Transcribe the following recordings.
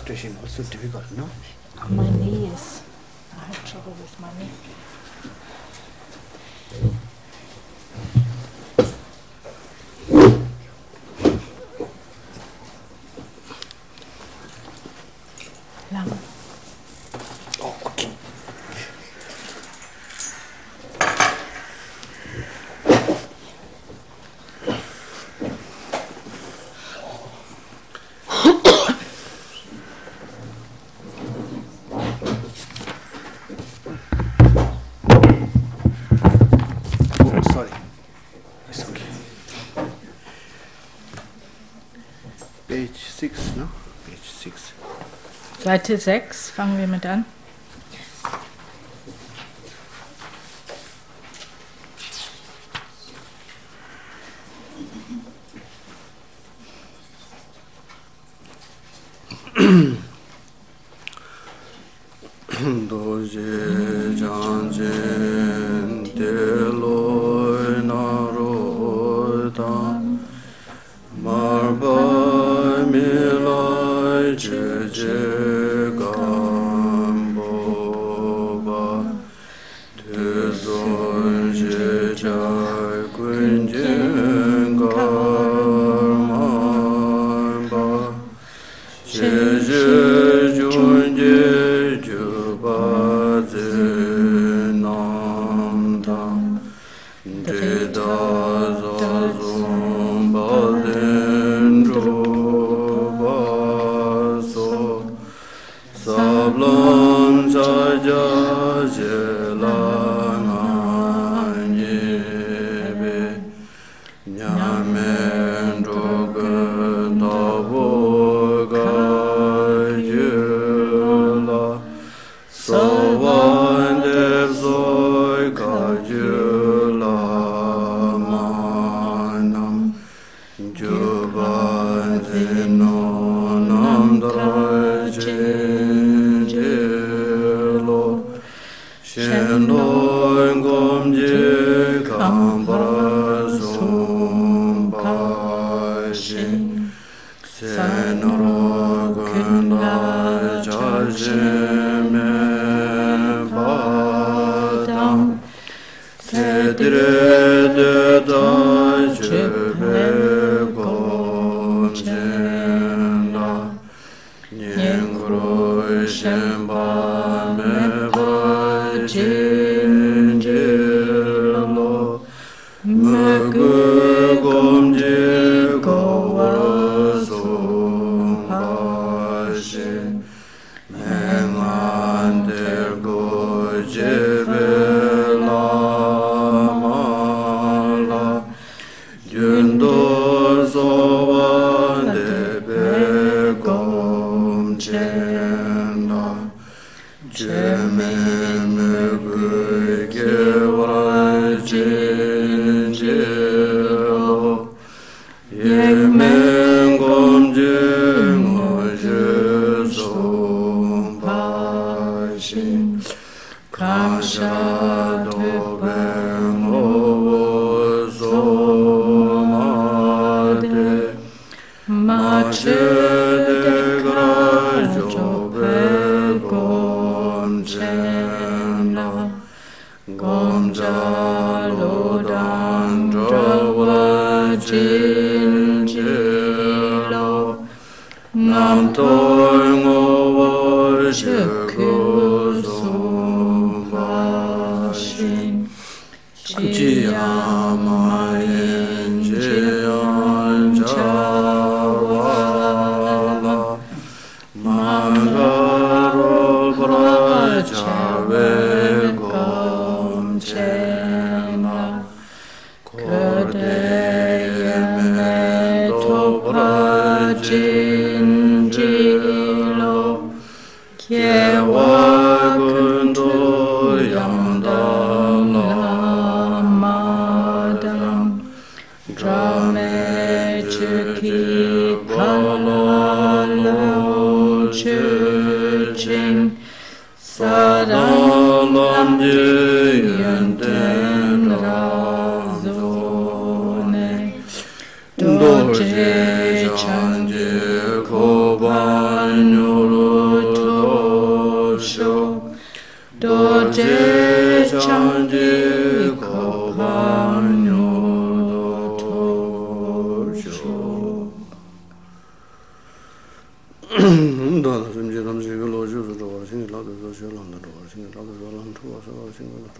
frustration also difficult, no? My knee is. I have trouble with my knee. Seite 6 fangen wir mit an. 도제 잔제 델로이 나로다 and all. Cemil mebülge vacib 신이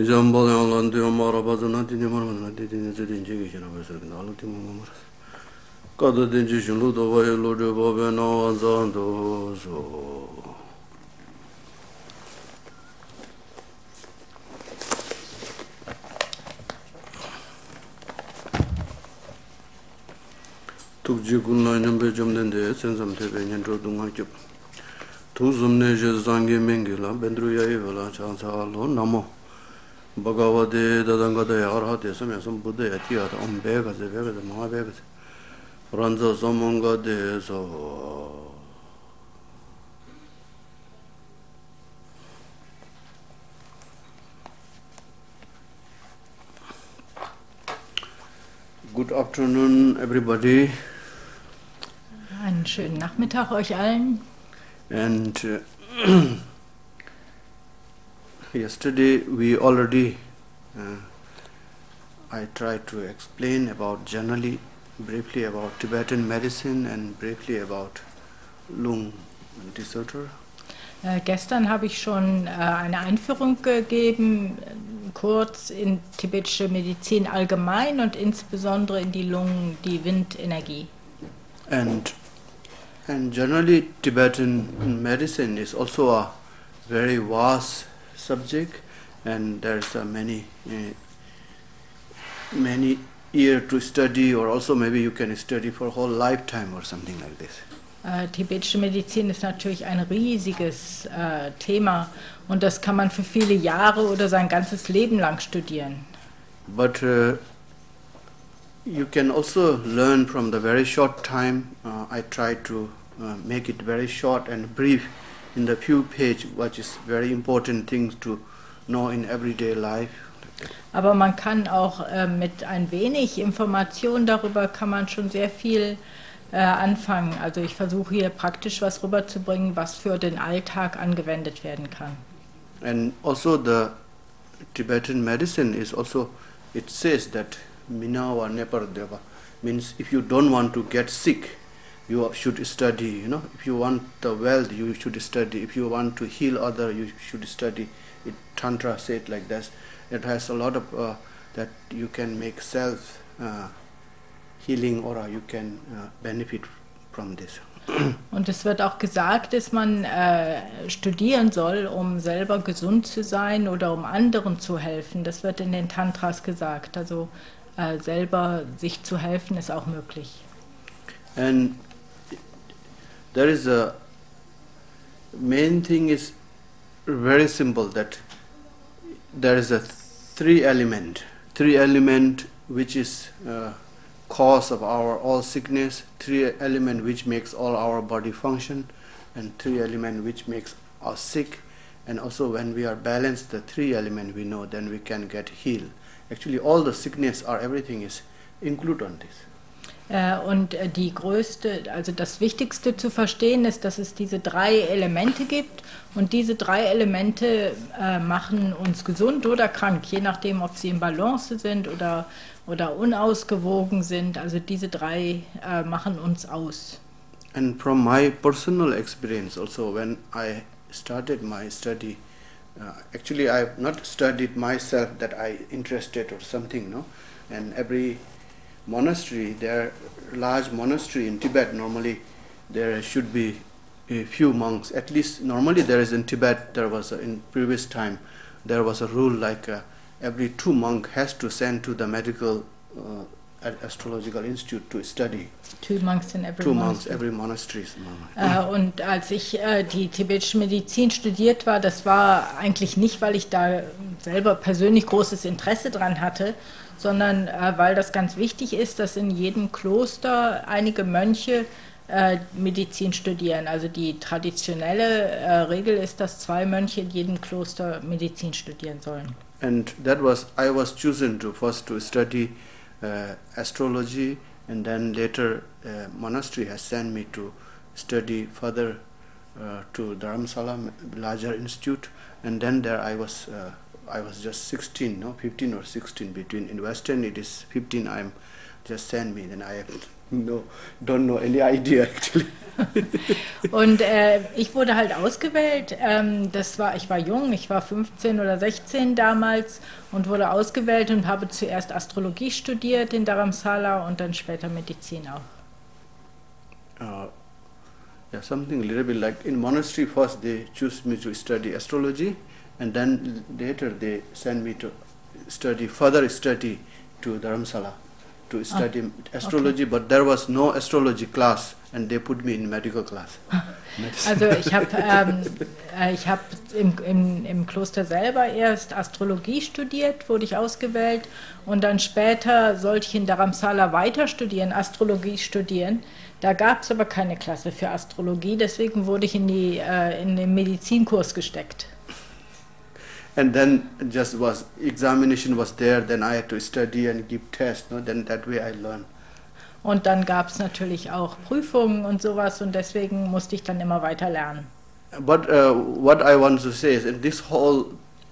이전 발에 알란데 마라 바즈나 디니 마르나 디디니 저린 제게 지나 버서 그나 알로티 마마 까도 된지 줄로 도바에 로데 바베 나완잔도 소 tukji kunla nyambe chomdende sensam tepe nyantro dunga kyub tu sumne je zangi mengi la bendru yayi vela chansa lo namo. Om be ga se be ga se ma be ga se ranza samanga de so Good afternoon, everybody. Einen schönen Nachmittag euch allen. And uh, yesterday we already, uh, I tried to explain about generally, briefly about Tibetan medicine and briefly about lung disorder. Äh, gestern habe ich schon äh, eine Einführung gegeben, kurz in tibetische Medizin allgemein und insbesondere in die Lungen, die Windenergie. And and generally Tibetan medicine is also a very vast subject, and there's uh, many uh, many year to study, or also maybe you can study for a whole lifetime or something like this. Äh, tibetische Medizin ist natürlich ein riesiges äh, Thema und das kann man für viele Jahre oder sein ganzes Leben lang studieren. But uh, you can also learn from the very short time. Uh, I try to uh, make it very short and brief in the few page, which is very important things to know in everyday life. Aber man kann auch äh, mit ein wenig Information darüber kann man schon sehr viel äh, anfangen. Also ich versuche hier praktisch was rüberzubringen, was für den Alltag angewendet werden kann. And also the Tibetan medicine is also it says that Minawa Nepardeva means if you don't want to get sick, you should study. You know, if you want the wealth, you should study. If you want to heal other, you should study. It Tantra said like this. It has a lot of uh, that you can make self uh, healing or you can uh, benefit from this. Und es wird auch gesagt, dass man äh, studieren soll, um selber gesund zu sein oder um anderen zu helfen. Das wird in den Tantras gesagt. Also äh, selber sich zu helfen ist auch möglich. And there is a main thing is very simple that there is a three element, three element which is uh, cause of our all sickness, three element which makes all our body function, and three element which makes us sick. And also when we are balanced, the three element we know, then we can get healed. Actually, all the sickness or everything is included on this. Äh, Und äh, die größte, also das Wichtigste zu verstehen ist, dass es diese drei Elemente gibt und diese drei Elemente äh, machen uns gesund oder krank, je nachdem, ob sie im Balance sind oder, oder unausgewogen sind. Also diese drei machen uns aus. And from my personal experience, also when I started my study, uh, actually I have not studied myself that I interested or something, no. And every monastery, there large monastery in Tibet normally there should be a few monks. At least normally there is in Tibet there was a, in previous time there was a rule like uh, every two monk has to send to the medical uh, astrological institute to study. Two monks in every Two monks every monastery. Äh, und als ich äh, die tibetische Medizin studiert war, das war eigentlich nicht, weil ich da selber persönlich großes Interesse dran hatte, sondern äh, weil das ganz wichtig ist, dass in jedem Kloster einige Mönche äh, Medizin studieren. Also die traditionelle äh, Regel ist, dass zwei Mönche in jedem Kloster Medizin studieren sollen. And that was I was chosen to first to study uh, astrology, and then later uh, monastery has sent me to study further uh, to Dharamsala, larger institute, and then there I was uh, I was just 16, no, 15 or 16 between in Western it is 15. I'm just send me, then I no, don't know any idea actually. Und äh, ich wurde halt ausgewählt. Ähm, das war, ich war jung, ich war 15 oder 16 damals und wurde ausgewählt und habe zuerst Astrologie studiert in Dharamsala und dann später Medizin auch. Uh, yeah, something a little bit like in monastery first they choose me to study astrology and then later they send me to study further study to Dharamsala. to study ah, astrology, okay. but there was no astrology class and they put me in medical class. Also ich habe ähm, äh, ich hab im, im, im Kloster selber erst Astrologie studiert, wurde ich ausgewählt und dann später sollte ich in Dharamsala weiter studieren, Astrologie studieren. Da gab es aber keine Klasse für Astrologie, deswegen wurde ich in, die, äh, in den Medizinkurs gesteckt. And then just was examination was there then i had to study and give test no? then that way i learned und dann gab es natürlich auch Prüfungen und sowas und deswegen musste ich dann immer weiter lernen. But uh, what I want to say is in this whole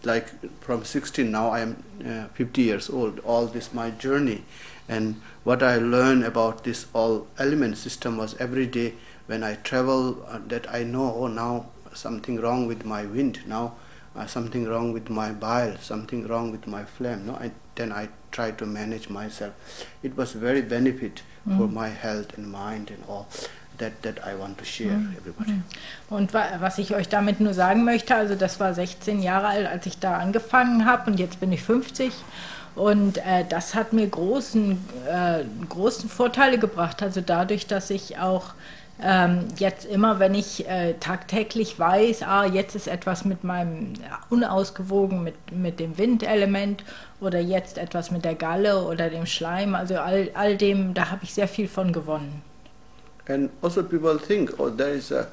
like from 16 now I am uh, 50 years old all this my journey and what I learned about this all element system was every day when I travel uh, that I know oh now something wrong with my wind now uh, something wrong with my bile, something wrong with my phlegm. No, I, then I try to manage myself. It was very benefit mm. for my health and mind and all. That, that I want to share mm. everybody. Mm. Und was ich euch damit nur sagen möchte, also das war 16 Jahre alt, als ich da angefangen habe und jetzt bin ich 50 und äh, das hat mir großen, äh, großen Vorteile gebracht. Also dadurch, dass ich auch ähm, jetzt immer, wenn ich äh, tagtäglich weiß, ah, jetzt ist etwas mit meinem ja, unausgewogen, mit, mit dem Windelement oder jetzt etwas mit der Galle oder dem Schleim, also all, all dem, da habe ich sehr viel von gewonnen. And also people think, oh, there is a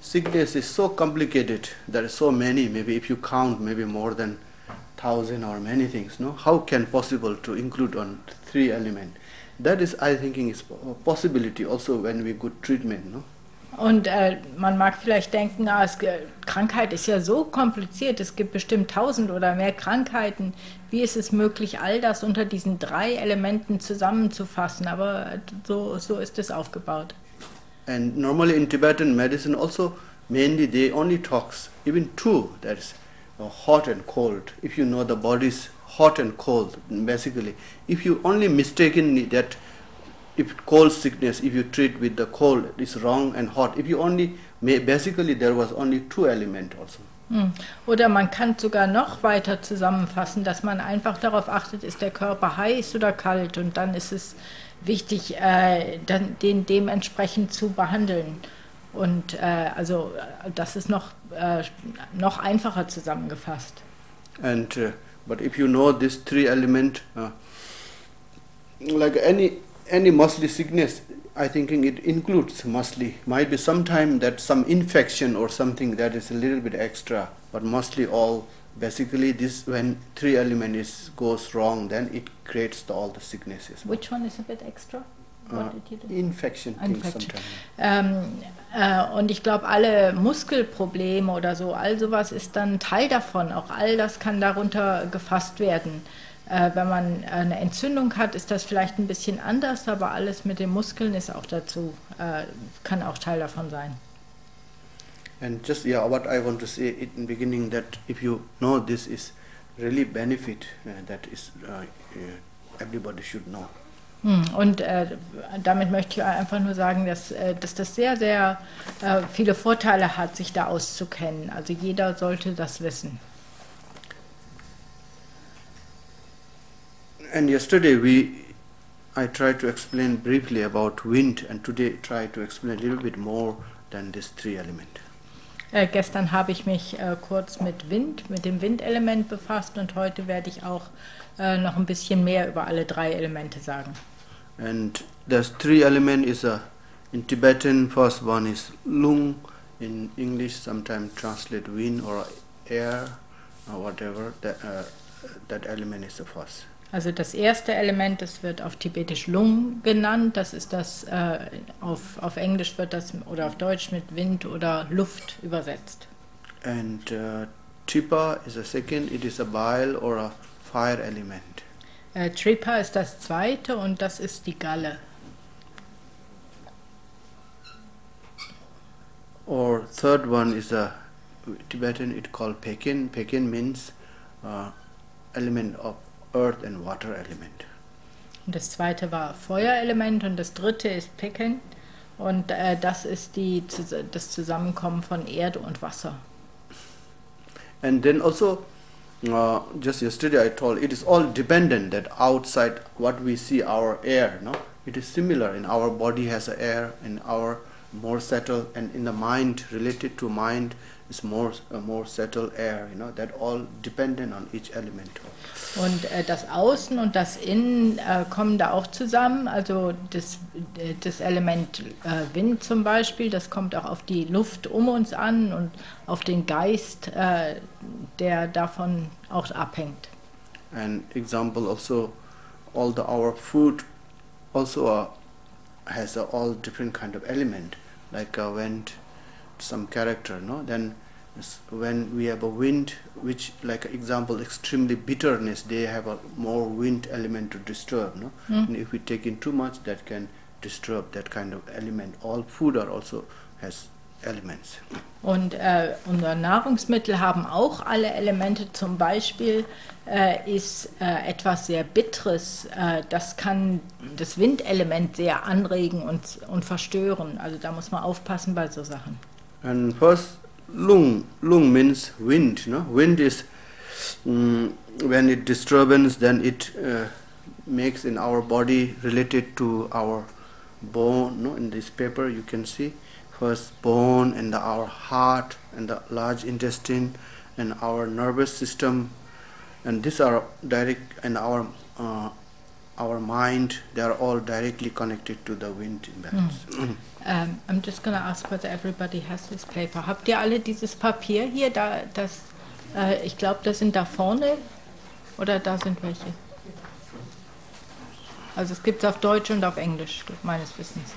sickness is so complicated, there are so many, maybe if you count, maybe more than thousand or many things, no? How can possible to include on three elements? That is, I thinking, is a possibility also when we good treatment, no? Und äh, man mag vielleicht denken, ah, es, Krankheit ist ja so kompliziert, es gibt bestimmt tausend oder mehr Krankheiten. Wie ist es möglich, all das unter diesen drei Elementen zusammenzufassen? Aber so, so ist es aufgebaut. And normally in Tibetan medicine also, mainly they only talks even two, that is uh, hot and cold. If you know the body's hot and cold basically if you only mistakenly that if cold sickness if you treat with the cold it's wrong and hot if you only basically there was only two element also hm. Oder man kann sogar noch weiter zusammenfassen, dass man einfach darauf achtet, ist der Körper heiß oder kalt und dann ist es wichtig, äh, dann den dementsprechend zu behandeln. Und äh, also das ist noch, äh, noch einfacher zusammengefasst. And uh, But if you know this three element, uh, like any any muscle sickness, I thinking it includes muscle. Might be sometime that some infection or something that is a little bit extra, but mostly all basically this when three element is goes wrong, then it creates the, all the sicknesses. Which one is a bit extra? Uh, Infection, Infection. Äh, und ich glaube, alle Muskelprobleme oder so, all sowas ist dann Teil davon. Auch all das kann darunter gefasst werden. Äh, wenn man eine Entzündung hat, ist das vielleicht ein bisschen anders, aber alles mit den Muskeln ist auch dazu, äh, kann auch Teil davon sein. And just yeah, what I want to say in beginning that if you know this is really benefit uh, that is uh, uh, everybody should know. Hm, Und äh, damit möchte ich einfach nur sagen, dass, äh, dass das sehr, sehr äh, viele Vorteile hat, sich da auszukennen. Also jeder sollte das wissen. And yesterday we I tried to explain briefly about wind and today try to explain a little bit more than these three elements. Äh, gestern habe ich mich äh, kurz mit Wind, mit dem Windelement befasst und heute werde ich auch äh, noch ein bisschen mehr über alle drei Elemente sagen. And there's three element is a in Tibetan first one is lung in English sometimes translate wind or air or whatever that uh, that element is the first. Also das erste Element, das wird auf Tibetisch Lung genannt. Das ist das, äh, auf, auf Englisch wird das oder auf Deutsch mit Wind oder Luft übersetzt. And uh, Tipa is a second, it is a bile or a fire element. Äh, Tripa ist das zweite und das ist die Galle. Or third one is a Tibetan it called Pekin. Pekin means uh, element of earth and water element. Und das zweite war Feuerelement und das dritte ist Pekin. Und äh, das ist die, das Zusammenkommen von Erde und Wasser. And then also, uh, just yesterday I told it is all dependent that outside what we see our air, no, it is similar in our body has a air in our more settled and in the mind related to mind is more uh, more settled air, you know that all dependent on each element. Und äh, das Außen und das Innen äh, kommen da auch zusammen. Also das, äh, das Element äh, Wind zum Beispiel, das kommt auch auf die Luft um uns an und auf den Geist, äh, der davon auch abhängt. And example also, all the our food also uh, has a all different kind of element, like a wind, some character, no? Then when we have a wind which like example extremely bitterness they have a more wind element to disturb no Mm. and if we take in too much that can disturb that kind of element all food are also has elements Und äh, unsere Nahrungsmittel haben auch alle Elemente. Zum Beispiel äh, ist äh, etwas sehr Bitteres, äh, das kann das Windelement sehr anregen und, und verstören. Also da muss man aufpassen bei so Sachen. and first lung lung means wind no wind is mm, when it disturbance then it uh, makes in our body related to our bone no in this paper you can see first bone and our heart and the large intestine and our nervous system and these are direct and our uh, our mind they are all directly connected to the wind imbalance Um, I'm just going to ask whether everybody has this paper. Habt ihr alle dieses Papier hier? Da, das, äh, ich glaube, das sind da vorne oder da sind welche. Also es gibt es auf Deutsch und auf Englisch, meines Wissens.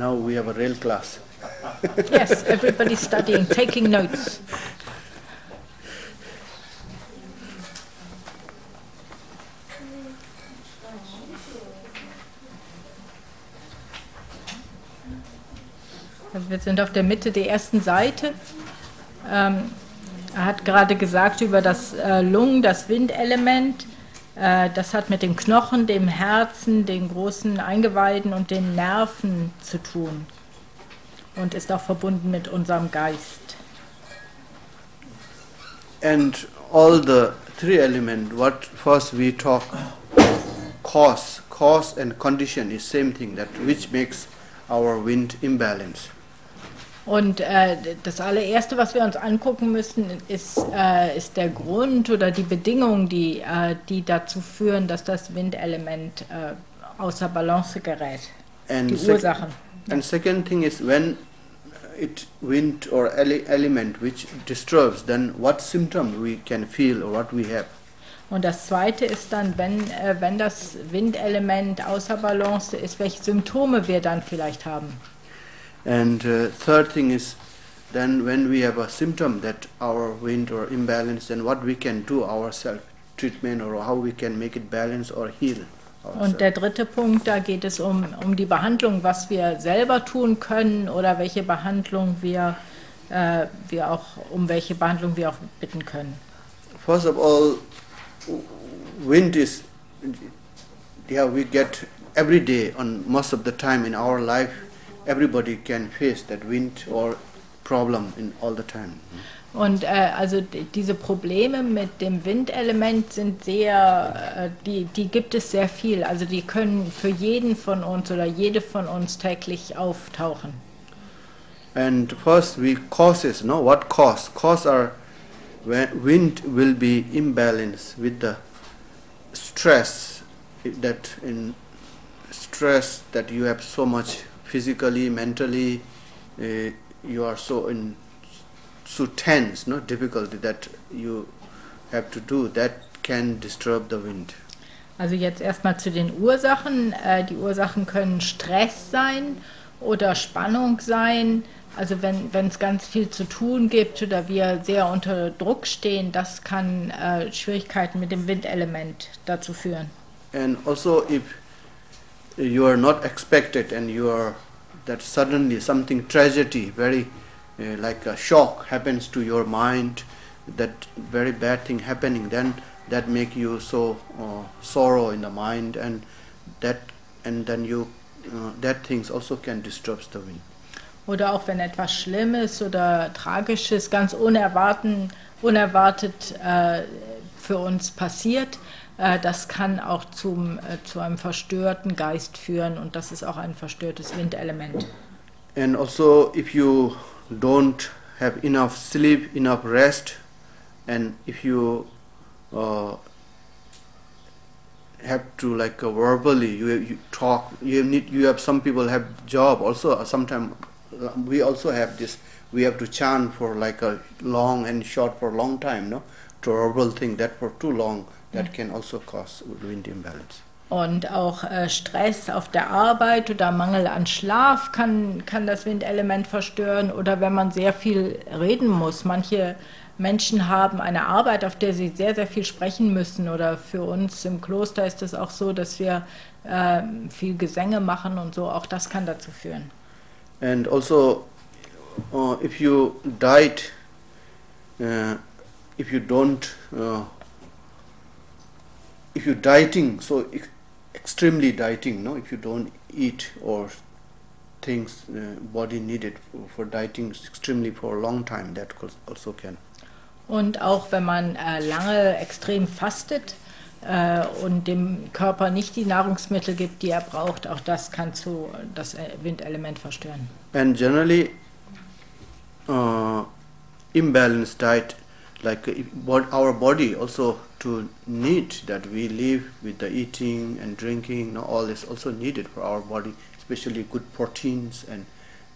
Now we have a real class Yes, everybody's studying, taking notes. Wir sind auf der Mitte der ersten Seite. Ähm, er hat gerade gesagt über das äh, Lungen, das Windelement. Äh, das hat mit dem Knochen, dem Herzen, den großen Eingeweiden und den Nerven zu tun und ist auch verbunden mit unserem Geist. and all the three element what first we talk cause cause and condition is same thing that which makes our wind imbalance Und äh, das allererste, was wir uns angucken müssen, ist, äh, ist der Grund oder die Bedingungen, die, äh, die dazu führen, dass das Windelement äh, außer Balance gerät. and Die Ursachen. and second thing is when it wind or ele- element which disturbs then what symptom we can feel or what we have Und das zweite ist dann, wenn, äh, wenn das Windelement außer Balance ist, welche Symptome wir dann vielleicht haben. And uh, third thing is then when we have a symptom that our wind or imbalance, then what we can do ourselves, treatment or how we can make it balance or heal. Und der dritte Punkt, da geht es um, um die Behandlung, was wir selber tun können oder welche Behandlung wir, äh, wir auch, um welche Behandlung wir auch bitten können. First of all, wind is, yeah, we get every day, on most of the time in our life, everybody can face that wind or problem in all the time. Und äh, also diese Probleme mit dem Windelement sind sehr, äh, die, die gibt es sehr viel. Also die können für jeden von uns oder jede von uns täglich auftauchen. And first we causes, no? What cause? Cause are when wind will be imbalanced with the stress that in stress that you have so much physically, mentally, uh, you are so in so tense, no difficulty that you have to do that can disturb the wind. Also jetzt erstmal zu den Ursachen. Äh, die Ursachen können Stress sein oder Spannung sein. Also wenn es ganz viel zu tun gibt oder wir sehr unter Druck stehen, das kann äh, Schwierigkeiten mit dem Windelement dazu führen. And also if you are not expected and you are that suddenly something tragedy, very uh, like a shock happens to your mind, that very bad thing happening, then that make you so uh, sorrow in the mind, and that and then you uh, that things also can disturb the wind. Oder auch wenn etwas Schlimmes oder Tragisches ganz unerwarten, unerwartet äh, für uns passiert, das kann auch zum, äh, zu einem verstörten Geist führen und das ist auch ein verstörtes Windelement. And also if you don't have enough sleep, enough rest, and if you uh, have to like uh, verbally you, you talk you need you have some people have job also uh, sometimes we also have this we have to chant for like a long and short for a long time no to verbal thing that for too long that can also cause wind imbalance Und auch äh, Stress auf der Arbeit oder Mangel an Schlaf kann, kann das Windelement verstören. Oder wenn man sehr viel reden muss. Manche Menschen haben eine Arbeit, auf der sie sehr, sehr viel sprechen müssen. Oder für uns im Kloster ist es auch so, dass wir äh, viel Gesänge machen und so. Auch das kann dazu führen. And also, uh, if you diet, uh, if you don't, uh, if you dieting, so ex extremely dieting, no, if you don't eat or things uh, body needed for, for dieting extremely for a long time, that also can. Und auch wenn man äh, lange extrem fastet äh, und dem Körper nicht die Nahrungsmittel gibt, die er braucht, auch das kann zu das Windelement verstören. And generally, uh, imbalanced diet, like our body also to need that we live with the eating and drinking, you know, all is also needed for our body, especially good proteins and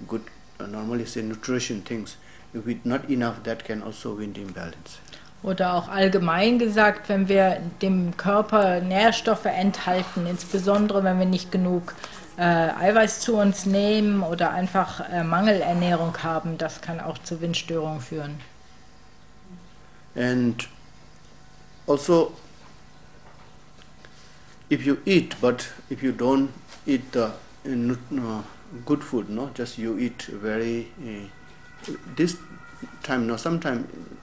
good, uh, normally say nutrition things. If we not enough, that can also wind imbalance. Oder auch allgemein gesagt, wenn wir dem Körper Nährstoffe enthalten, insbesondere wenn wir nicht genug äh, Eiweiß zu uns nehmen oder einfach äh, Mangelernährung haben, das kann auch zu Windstörungen führen. And also, if you eat, but if you don't eat the uh, good food, no, just you eat very uh, this time, no, sometime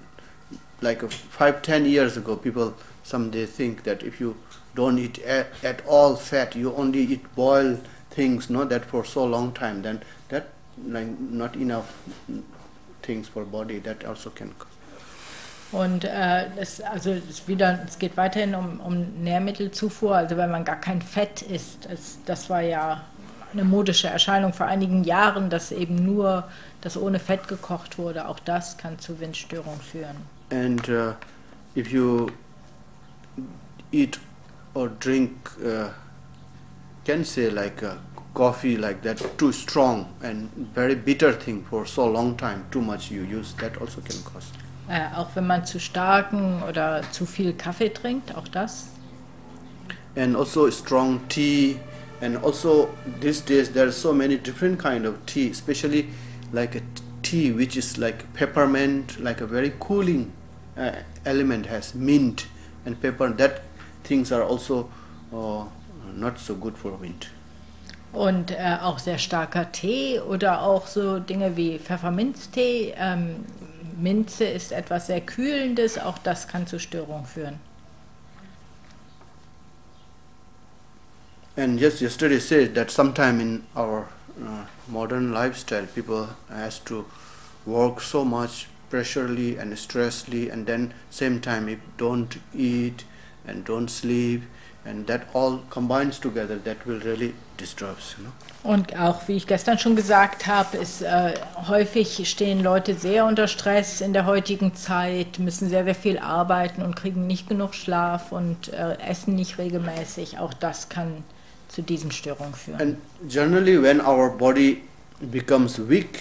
like five, ten years ago, people some they think that if you don't eat at, at all fat, you only eat boiled things, no, that for so long time, then that like not enough things for body, that also can Und äh, es, also es, wieder, es geht weiterhin um, um Nährmittelzufuhr, also wenn man gar kein Fett isst. Es, das war ja eine modische Erscheinung vor einigen Jahren, dass eben nur das ohne Fett gekocht wurde. Auch das kann zu Windstörungen führen. And uh, if you eat or drink, uh, can say like uh, coffee like that, too strong and very bitter thing for so long time, too much you use, that also can cause. Äh, auch wenn man zu starken oder zu viel Kaffee trinkt, auch das. And also strong tea, and also these days there are so many different kind of tea, especially like a tea which is like peppermint, like a very cooling uh, element has mint and pepper. That things are also uh, not so good for wind. Und äh, auch sehr starker Tee oder auch so Dinge wie Pfefferminztee. Ähm, Minze ist etwas sehr Kühlendes, auch das kann zu Störungen führen. And just yesterday said that sometime in our uh, modern lifestyle, people has to work so much pressurely and stressfully, and then same time if don't eat and don't sleep, and that all combines together, that will really disturbs. You know? Und auch, wie ich gestern schon gesagt habe, ist äh, häufig stehen Leute sehr unter Stress in der heutigen Zeit, müssen sehr, sehr viel arbeiten und kriegen nicht genug Schlaf und äh, essen nicht regelmäßig. Auch das kann zu diesen Störungen führen. And generally, when our body becomes weak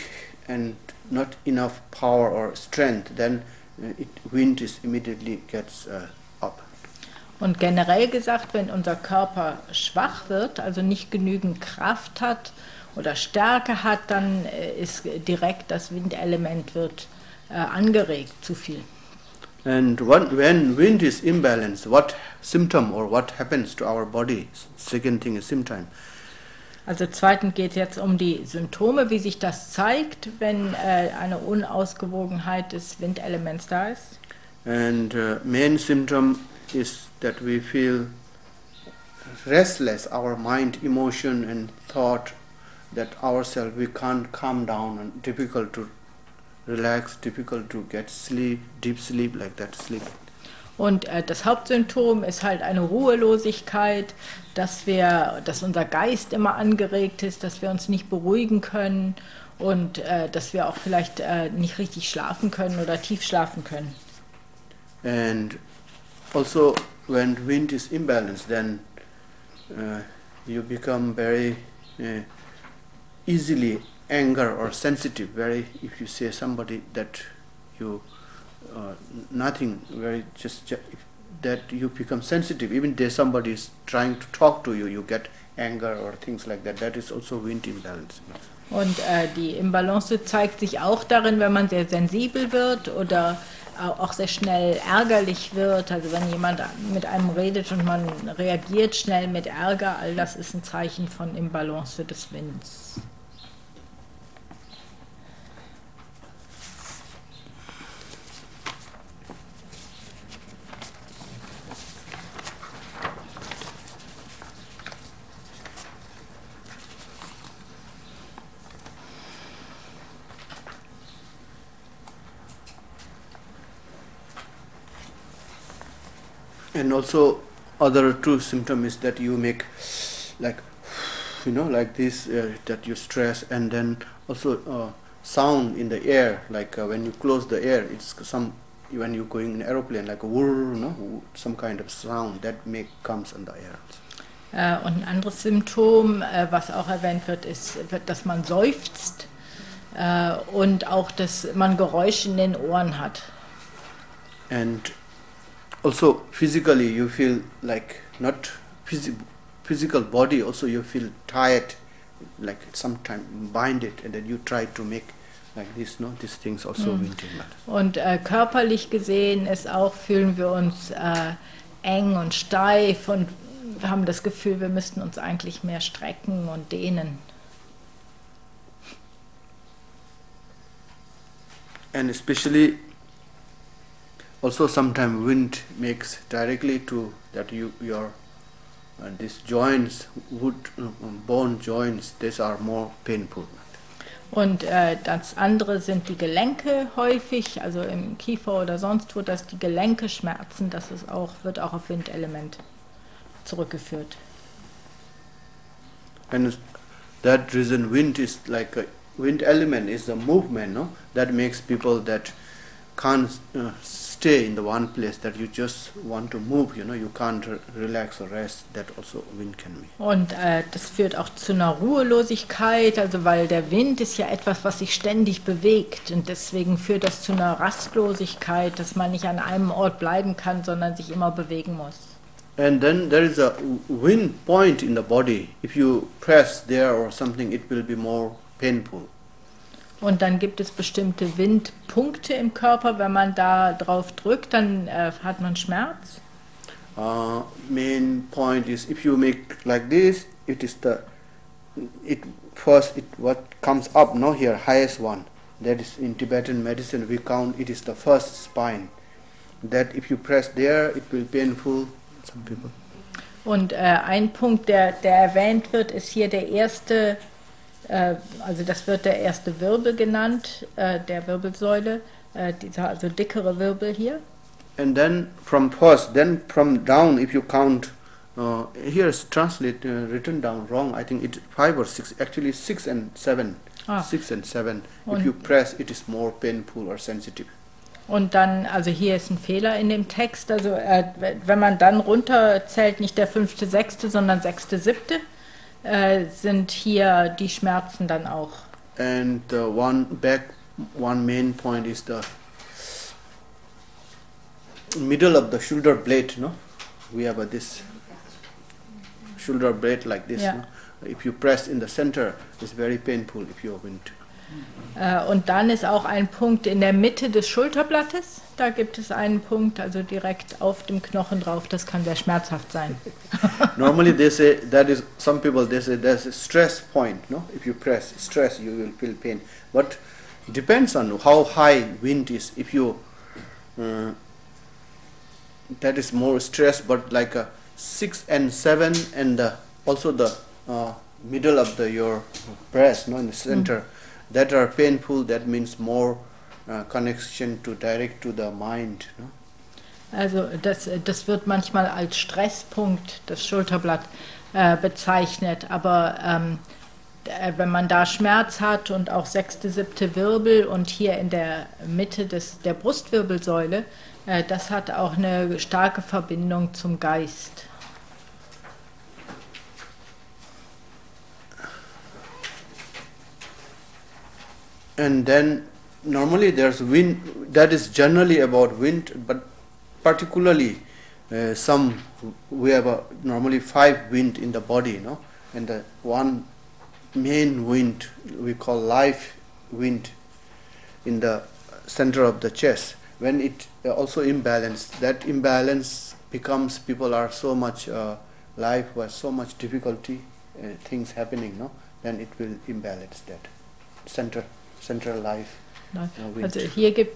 and not enough power or strength, then uh, it, wind is immediately gets uh. Und generell gesagt, wenn unser Körper schwach wird, also nicht genügend Kraft hat oder Stärke hat, dann äh, ist direkt das Windelement wird äh, angeregt zu viel. And when, when wind is imbalanced, what symptom or what happens to our body? Second thing is symptom. Also zweitens geht es jetzt um die Symptome, wie sich das zeigt, wenn äh, eine Unausgewogenheit des Windelements da ist. And uh, main symptom is that we feel restless, our mind, emotion and thought that ourselves we can't calm down and difficult to relax, difficult to get sleep, deep sleep like that sleep. Und äh, das Hauptsymptom ist halt eine Ruhelosigkeit, dass wir, dass unser Geist immer angeregt ist, dass wir uns nicht beruhigen können und äh, dass wir auch vielleicht äh, nicht richtig schlafen können oder tief schlafen können. And also when wind is imbalanced, then uh, you become very uh, easily anger or sensitive. Very, if you say somebody that you uh, nothing, very just, ju- if that you become sensitive. Even there somebody is trying to talk to you, you get anger or things like that. That is also wind imbalance. Und äh, die Imbalance zeigt sich auch darin, wenn man sehr sensibel wird oder auch sehr schnell ärgerlich wird. Also wenn jemand mit einem redet und man reagiert schnell mit Ärger, all das ist ein Zeichen von Imbalance des Winds. And also other two symptom is that you make like you know like this uh, that you stress and then also uh, sound in the air like uh, when you close the air it's some when you're going in aeroplane like a whir, no? some kind of sound that make comes in the air Äh, und ein anderes Symptom, äh, was auch erwähnt wird, ist, dass man seufzt äh, und auch, dass man Geräusche in den Ohren hat. and also physically you feel like not phys- physical body also you feel tired like sometimes bind it and then you try to make like this no these things also Mm. Und äh, körperlich gesehen ist auch, fühlen wir uns äh, eng und steif und wir haben das Gefühl, wir müssten uns eigentlich mehr strecken und dehnen. and especially also sometimes wind makes directly to that you your uh, these joints wood uh, bone joints these are more painful Und äh, das andere sind die Gelenke häufig, also im Kiefer oder sonst wo, dass die Gelenke schmerzen, das ist auch, wird auch auf Windelement zurückgeführt. and that reason wind is like a wind element is the movement no that makes people that can't uh, stay in the one place that you just want to move you know you can't re- relax or rest that also wind can be Und äh, das führt auch zu einer Ruhelosigkeit, also weil der Wind ist ja etwas, was sich ständig bewegt und deswegen führt das zu einer Rastlosigkeit, dass man nicht an einem Ort bleiben kann, sondern sich immer bewegen muss. And then there is a wind point in the body. If you press there or something, it will be more painful. Und dann gibt es bestimmte Windpunkte im Körper, wenn man da drauf drückt, dann äh, hat man Schmerz. uh, main point is if you make like this, it is the it first it what comes up no here highest one. That is in Tibetan medicine we count it is the first spine. That if you press there it will painful some people. Und äh, ein Punkt, der, der erwähnt wird, ist hier der erste, also das wird der erste Wirbel genannt, äh, der Wirbelsäule, äh, dieser also dickere Wirbel hier. and then from first then from down if you count uh, here is translate uh, written down wrong. I think it five or six actually six and seven. Ah. six and seven. If Und- you press it is more painful or sensitive. Und dann, also hier ist ein Fehler in dem Text, also äh, wenn man dann runterzählt, nicht der fünfte, sechste, sondern sechste, siebte, äh, sind hier die Schmerzen dann auch. and the one back one main point is the middle of the shoulder blade no we have a, this shoulder blade like this Yeah. no? if you press in the center it's very painful if you wind Äh, und dann ist auch ein Punkt in der Mitte des Schulterblattes. Da gibt es einen Punkt, also direkt auf dem Knochen drauf. Das kann sehr schmerzhaft sein. normally they say that is some people they say there's a stress point no if you press stress you will feel pain but depends on how high wind is if you uh, that is more stress but like a 6 and 7 and the, also the uh, middle of the your breast no in the center that are painful that means more uh, connection to direct to the mind no? Also das, das wird manchmal als Stresspunkt, das Schulterblatt, äh, bezeichnet. Aber ähm, äh, wenn man da Schmerz hat und auch sechste, siebte Wirbel und hier in der Mitte des, der Brustwirbelsäule, äh, das hat auch eine starke Verbindung zum Geist. And then normally there's wind that is generally about wind but particularly uh, some we have a, normally five wind in the body you know and the one main wind we call life wind in the center of the chest. When it uh, also imbalanced that imbalance becomes people are so much uh, life was so much difficulty uh, things happening no then it will imbalance that center central life. Also hier gibt